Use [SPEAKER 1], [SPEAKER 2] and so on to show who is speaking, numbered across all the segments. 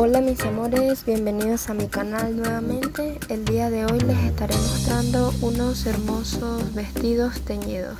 [SPEAKER 1] Hola mis amores, bienvenidos a mi canal nuevamente. El día de hoy les estaré mostrando unos hermosos vestidos teñidos.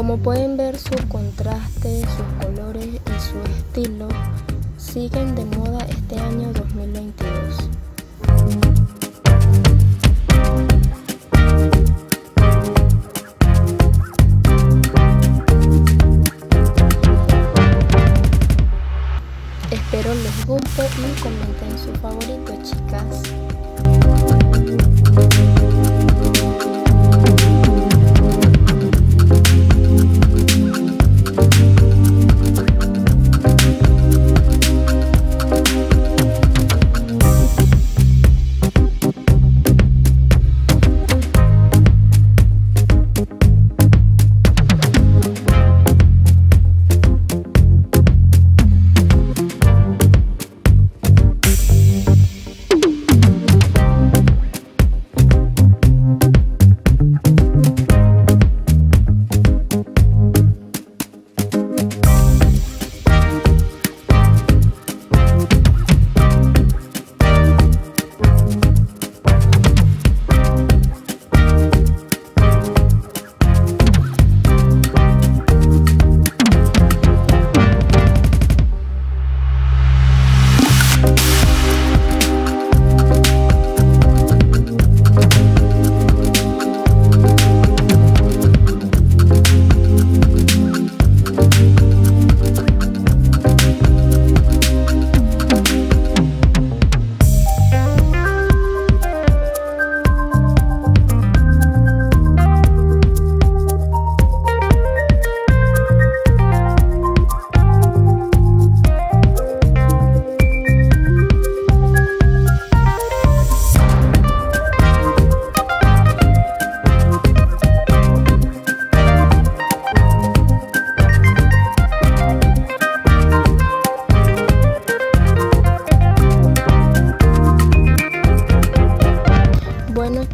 [SPEAKER 1] Como pueden ver su contraste, sus colores y su estilo siguen de moda este año 2022. Espero les guste y comenten su favorito chicas.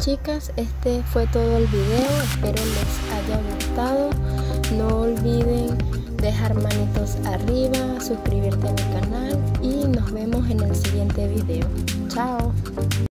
[SPEAKER 1] Chicas, este fue todo el video, espero les haya gustado. No olviden dejar manitos arriba, suscribirte a mi canal y nos vemos en el siguiente video. Chao.